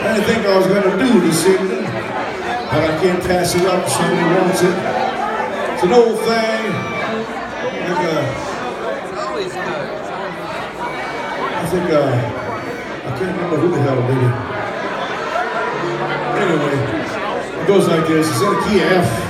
I didn't think I was going to do this evening, but I can't pass it up if somebody wants it. It's an old thing. Like a, I think, uh, I can't remember who the hell did it. Anyway, it goes like this. It's in a key F.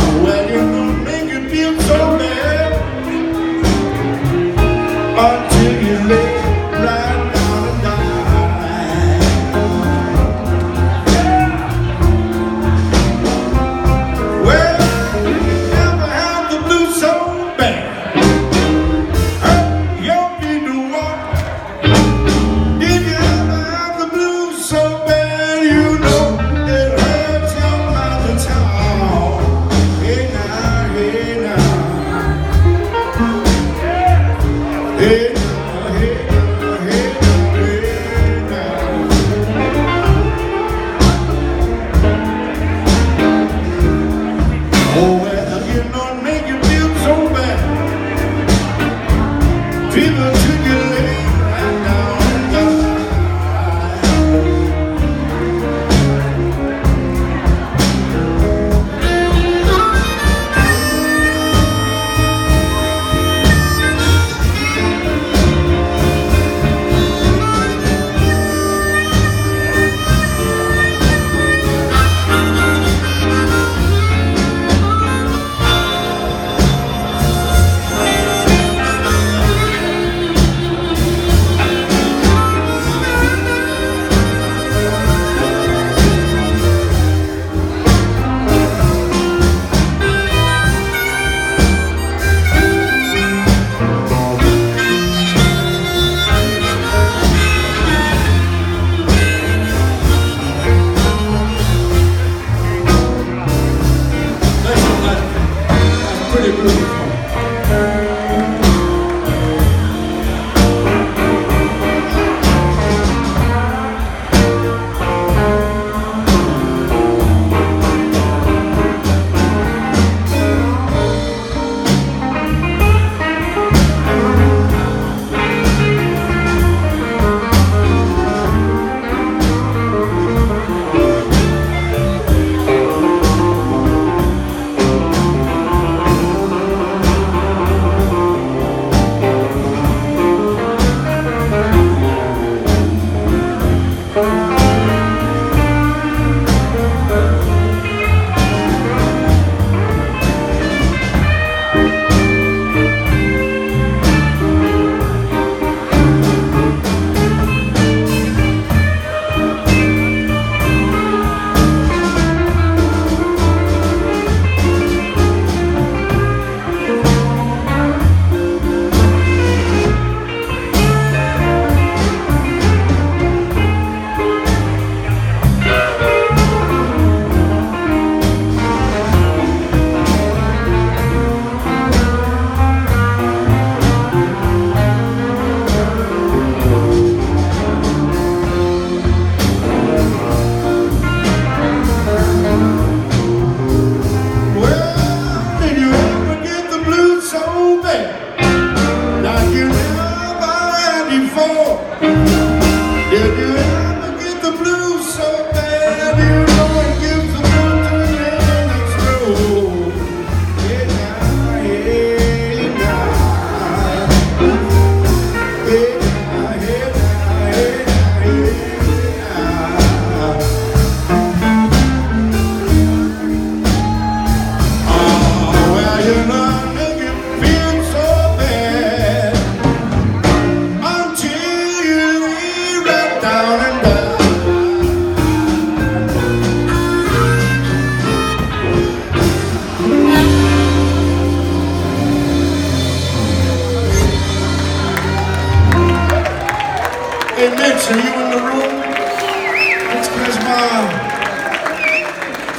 People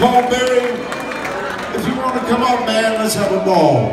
Paul Berry. If you want to come up, man, let's have a ball.